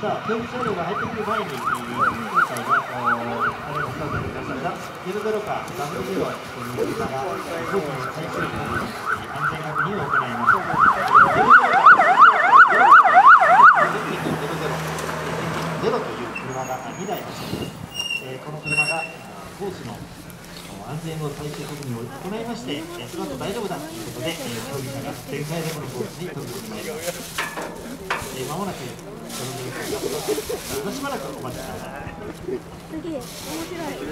さあ、競技車両が入ってくる前に、今回の彼のスタートに出された00かダブルゼロという車が、飛行機の最終に安全確認を行います。ゼロという車が2台走ります。えー、この車がコースの安全を最終確認を行いまして、えその後大丈夫だということで、えー、競技者が全開でこのコースに飛び込みまいります。えー、間もなくしばらくお待ちください。すげえ面白い。お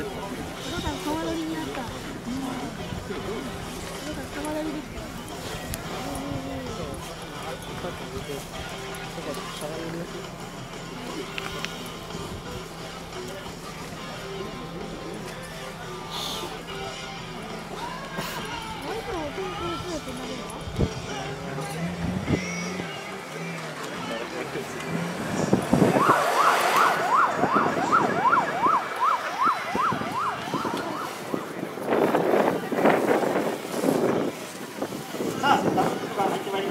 父さん川乗りになった。お父さん川乗りできた。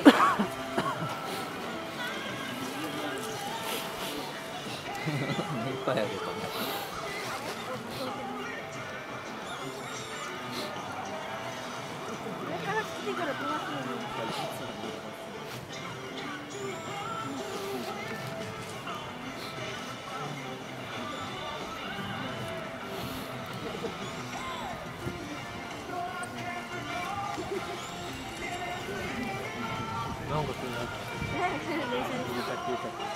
いっぱいあげたね。なんかそんな。消えた。